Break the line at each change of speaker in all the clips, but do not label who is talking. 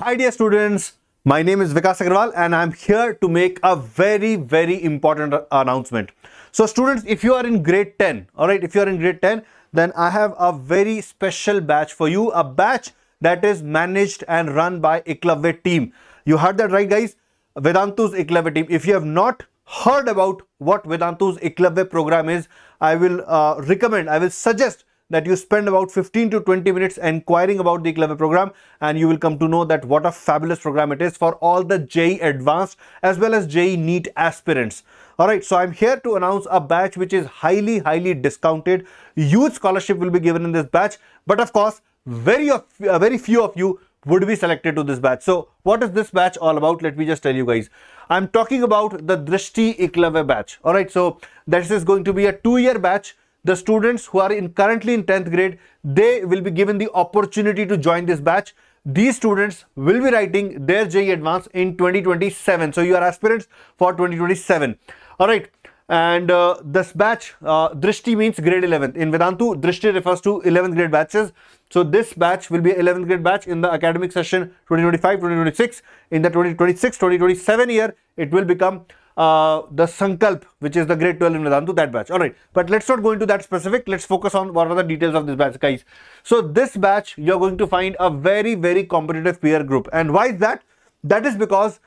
Hi dear students, my name is Vikas Agarwal and I'm here to make a very very important announcement. So students, if you are in grade 10, alright, if you are in grade 10, then I have a very special batch for you, a batch that is managed and run by Eklavya team. You heard that right guys? Vedantu's Eklavya team. If you have not heard about what Vedantu's Eklavya program is, I will uh, recommend, I will suggest that you spend about 15 to 20 minutes inquiring about the Eklavya program and you will come to know that what a fabulous program it is for all the JEE Advanced as well as JEE NEET aspirants. Alright, so I'm here to announce a batch which is highly, highly discounted. Huge scholarship will be given in this batch. But of course, very, of, uh, very few of you would be selected to this batch. So what is this batch all about? Let me just tell you guys. I'm talking about the Drishti Eklavya batch. Alright, so this is going to be a two-year batch the students who are in currently in 10th grade, they will be given the opportunity to join this batch. These students will be writing their JEE Advance in 2027. So you are aspirants for 2027. All right. And uh, this batch, uh, Drishti means grade 11th. In Vedantu, Drishti refers to 11th grade batches. So this batch will be 11th grade batch in the academic session 2025-2026. In the 2026-2027 year, it will become uh, the Sankalp, which is the grade 12 in Vedantu, that batch. All right, but let's not go into that specific. Let's focus on what are the details of this batch, guys. So this batch, you're going to find a very, very competitive peer group. And why is that? That is because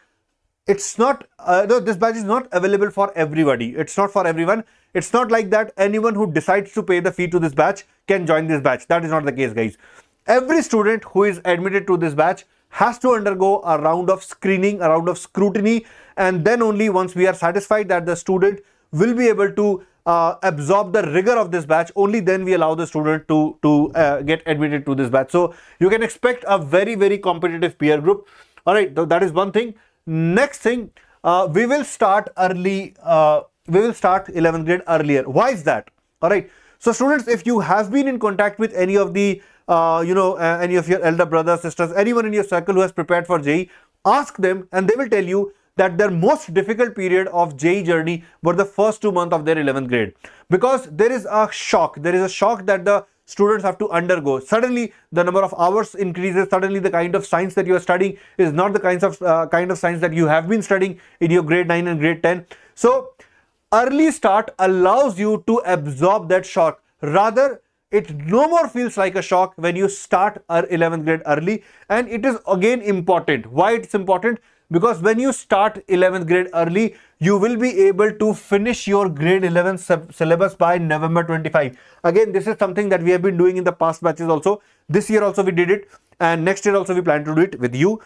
it's not, uh, this batch is not available for everybody. It's not for everyone. It's not like that anyone who decides to pay the fee to this batch can join this batch. That is not the case, guys. Every student who is admitted to this batch has to undergo a round of screening, a round of scrutiny, and then only once we are satisfied that the student will be able to uh, absorb the rigor of this batch, only then we allow the student to, to uh, get admitted to this batch. So you can expect a very, very competitive peer group. All right, that is one thing. Next thing, uh, we will start early, uh, we will start 11th grade earlier. Why is that? All right. So students, if you have been in contact with any of the uh, you know, uh, any of your elder brothers, sisters, anyone in your circle who has prepared for JEE, ask them and they will tell you that their most difficult period of JEE journey were the first two months of their 11th grade. Because there is a shock, there is a shock that the students have to undergo. Suddenly, the number of hours increases. Suddenly, the kind of science that you are studying is not the kinds of uh, kind of science that you have been studying in your grade 9 and grade 10. So, early start allows you to absorb that shock. Rather, it no more feels like a shock when you start our 11th grade early and it is again important. Why it's important? Because when you start 11th grade early you will be able to finish your grade 11 syllabus by november 25 again this is something that we have been doing in the past batches also. This year also we did it and next year also we plan to do it with you.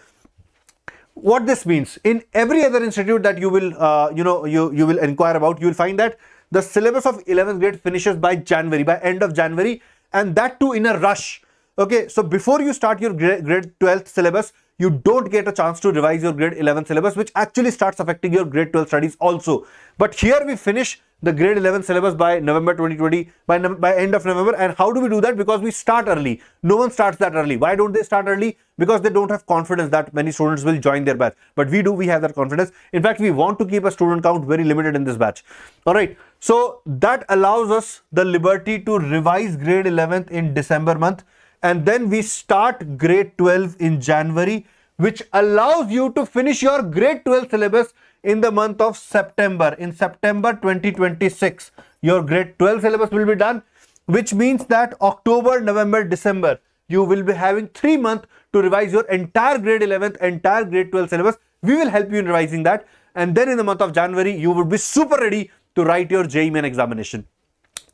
What this means in every other institute that you will uh, you know you you will inquire about you will find that the syllabus of 11th grade finishes by January, by end of January, and that too in a rush. Okay, so before you start your grade, grade 12th syllabus, you don't get a chance to revise your grade 11 syllabus, which actually starts affecting your grade 12 studies also. But here we finish the grade 11 syllabus by November 2020, by, by end of November. And how do we do that? Because we start early. No one starts that early. Why don't they start early? Because they don't have confidence that many students will join their batch. But we do, we have that confidence. In fact, we want to keep a student count very limited in this batch. All right. So that allows us the liberty to revise grade 11th in December month and then we start grade 12 in January which allows you to finish your grade 12 syllabus in the month of September. In September 2026, your grade 12 syllabus will be done which means that October, November, December, you will be having three months to revise your entire grade 11th, entire grade 12 syllabus. We will help you in revising that. And then in the month of January, you would be super ready to write your JEE main examination.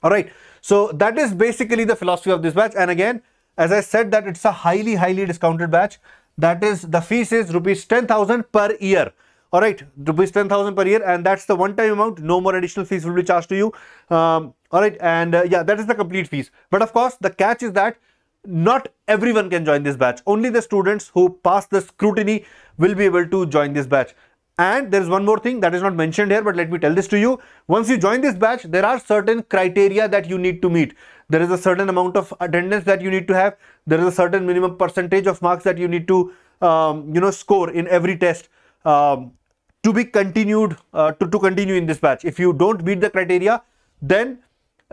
All right. So that is basically the philosophy of this batch. And again, as I said that it's a highly, highly discounted batch. That is the fees is rupees 10,000 per year. All right, rupees 10,000 per year. And that's the one-time amount. No more additional fees will be charged to you. Um, all right. And uh, yeah, that is the complete fees. But of course, the catch is that not everyone can join this batch. Only the students who pass the scrutiny will be able to join this batch. And there is one more thing that is not mentioned here, but let me tell this to you. Once you join this batch, there are certain criteria that you need to meet. There is a certain amount of attendance that you need to have. There is a certain minimum percentage of marks that you need to, um, you know, score in every test um, to be continued, uh, to, to continue in this batch. If you don't meet the criteria, then,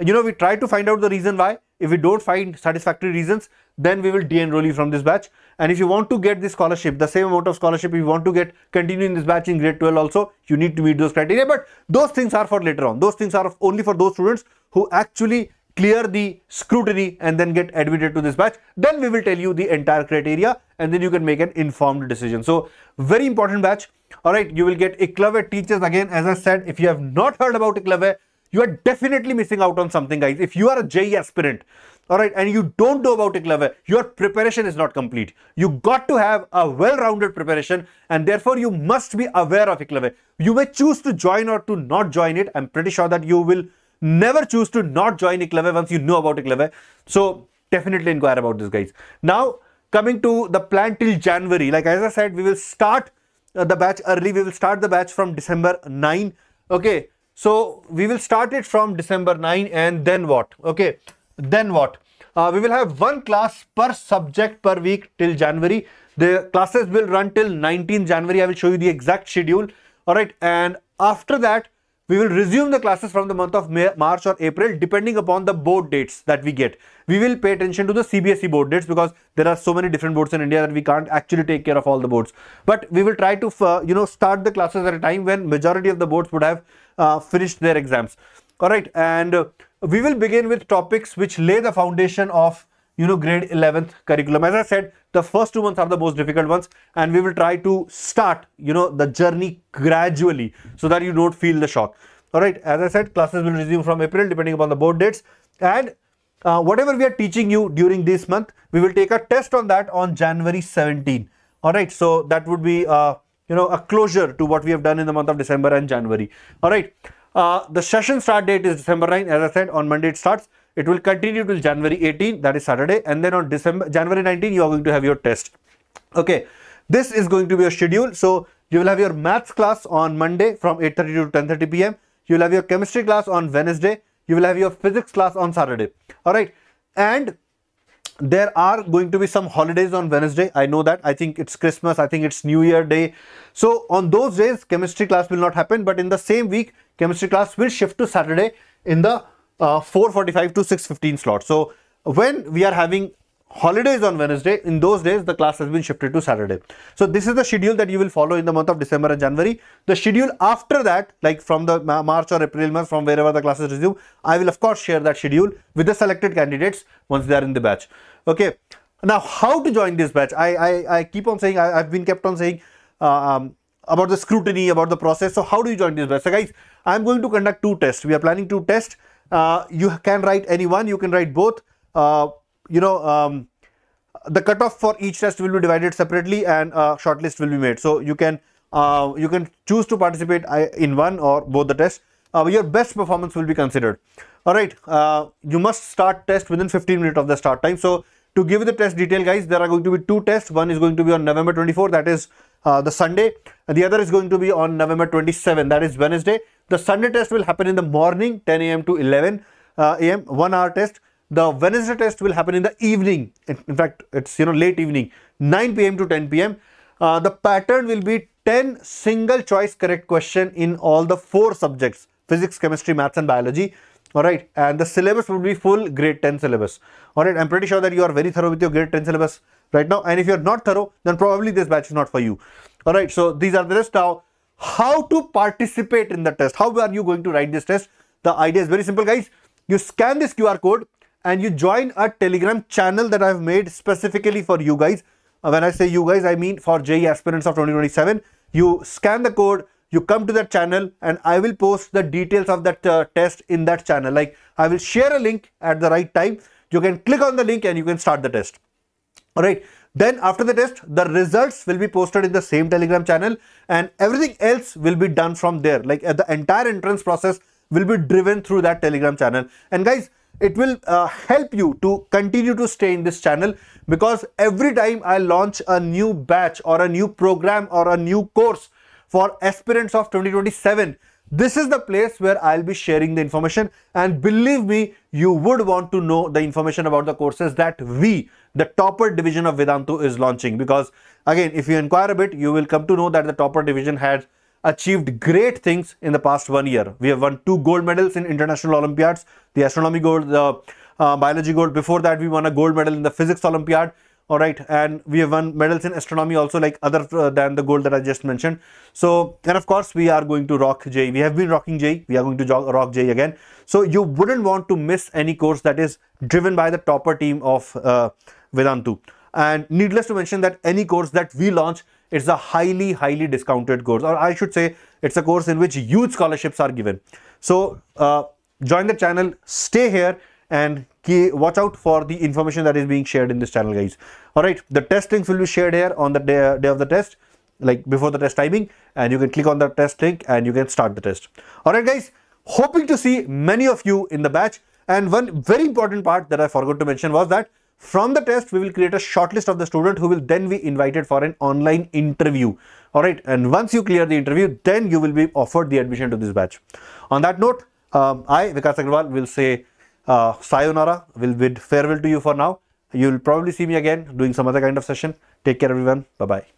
you know, we try to find out the reason why. If we don't find satisfactory reasons, then we will de-enroll you from this batch. And if you want to get the scholarship, the same amount of scholarship, if you want to get continuing this batch in grade 12 also, you need to meet those criteria. But those things are for later on. Those things are only for those students who actually clear the scrutiny and then get admitted to this batch. Then we will tell you the entire criteria and then you can make an informed decision. So very important batch. All right, you will get Eklavya teachers again. As I said, if you have not heard about Eklavya, you are definitely missing out on something guys. If you are a JEE aspirant, all right and you don't know about Eklavya, your preparation is not complete you got to have a well-rounded preparation and therefore you must be aware of Eklavya. you may choose to join or to not join it i'm pretty sure that you will never choose to not join Eklavya once you know about Eklavya. so definitely inquire about this guys now coming to the plan till january like as i said we will start uh, the batch early we will start the batch from december 9 okay so we will start it from december 9 and then what okay then what? Uh, we will have one class per subject per week till January. The classes will run till 19 January. I will show you the exact schedule. All right. And after that, we will resume the classes from the month of May, March or April depending upon the board dates that we get. We will pay attention to the CBSE board dates because there are so many different boards in India that we can't actually take care of all the boards. But we will try to, uh, you know, start the classes at a time when majority of the boards would have uh, finished their exams. All right. And uh, we will begin with topics which lay the foundation of you know grade 11th curriculum as i said the first two months are the most difficult ones and we will try to start you know the journey gradually so that you don't feel the shock all right as i said classes will resume from april depending upon the board dates and uh, whatever we are teaching you during this month we will take a test on that on january 17 all right so that would be uh, you know a closure to what we have done in the month of december and january all right uh, the session start date is December 9. As I said, on Monday it starts. It will continue till January 18, that is Saturday. And then on December January 19, you are going to have your test. Okay, this is going to be your schedule. So you will have your maths class on Monday from 8.30 to 10.30 p.m. You will have your chemistry class on Wednesday. You will have your physics class on Saturday. All right. And there are going to be some holidays on Wednesday. I know that. I think it's Christmas. I think it's New Year Day. So on those days, chemistry class will not happen. But in the same week, chemistry class will shift to Saturday in the uh, 4.45 to 6.15 slot. So when we are having holidays on Wednesday, in those days the class has been shifted to Saturday. So this is the schedule that you will follow in the month of December and January. The schedule after that, like from the March or April month, from wherever the classes resume, I will of course share that schedule with the selected candidates once they are in the batch. Okay. Now, how to join this batch? I I, I keep on saying, I, have been kept on saying uh, um, about the scrutiny, about the process. So how do you join this batch? So guys, I'm going to conduct two tests. We are planning to test. Uh, you can write any one, you can write both. Uh, you know, um, the cutoff for each test will be divided separately and a shortlist will be made. So you can uh, you can choose to participate uh, in one or both the tests. Uh, your best performance will be considered. All right, uh, you must start test within 15 minutes of the start time. So to give you the test detail, guys, there are going to be two tests. One is going to be on November 24, that is uh, the Sunday, and the other is going to be on November 27, that is Wednesday. The Sunday test will happen in the morning, 10 a.m. to 11 uh, a.m. One hour test the Wednesday test will happen in the evening. In, fact, it's you know late evening, 9 p.m. to 10 p.m. Uh, the pattern will be 10 single choice correct question in all the four subjects physics, chemistry, maths, and biology. All right, and the syllabus will be full grade 10 syllabus. All right, I'm pretty sure that you are very thorough with your grade 10 syllabus right now. And if you're not thorough, then probably this batch is not for you. All right, so these are the rest now. How to participate in the test? How are you going to write this test? The idea is very simple, guys. You scan this QR code and you join a telegram channel that I've made specifically for you guys. Uh, when I say you guys, I mean for JEE aspirants of 2027. You scan the code, you come to that channel and I will post the details of that uh, test in that channel. Like I will share a link at the right time. You can click on the link and you can start the test. All right. Then after the test, the results will be posted in the same telegram channel and everything else will be done from there. Like uh, the entire entrance process will be driven through that telegram channel. And guys, it will uh, help you to continue to stay in this channel because every time I launch a new batch or a new program or a new course for aspirants of 2027, this is the place where I'll be sharing the information. And believe me, you would want to know the information about the courses that we, the topper division of Vedantu is launching. Because again, if you inquire a bit, you will come to know that the topper division has achieved great things in the past one year. We have won two gold medals in international Olympiads, the astronomy gold, the uh, biology gold. Before that, we won a gold medal in the physics Olympiad. All right, and we have won medals in astronomy also, like other uh, than the gold that I just mentioned. So, and of course, we are going to rock JEE. We have been rocking JEE. We are going to rock JEE again. So, you wouldn't want to miss any course that is driven by the topper team of uh, Vedantu. And needless to mention that any course that we launch, it's a highly, highly discounted course, or I should say, it's a course in which huge scholarships are given. So, uh, join the channel, stay here and watch out for the information that is being shared in this channel guys all right the test links will be shared here on the day, day of the test like before the test timing and you can click on the test link and you can start the test all right guys hoping to see many of you in the batch and one very important part that i forgot to mention was that from the test we will create a shortlist of the student who will then be invited for an online interview all right and once you clear the interview then you will be offered the admission to this batch on that note um, i vikas agarwal will say uh, sayonara will bid farewell to you for now. You'll probably see me again doing some other kind of session. Take care everyone. Bye-bye.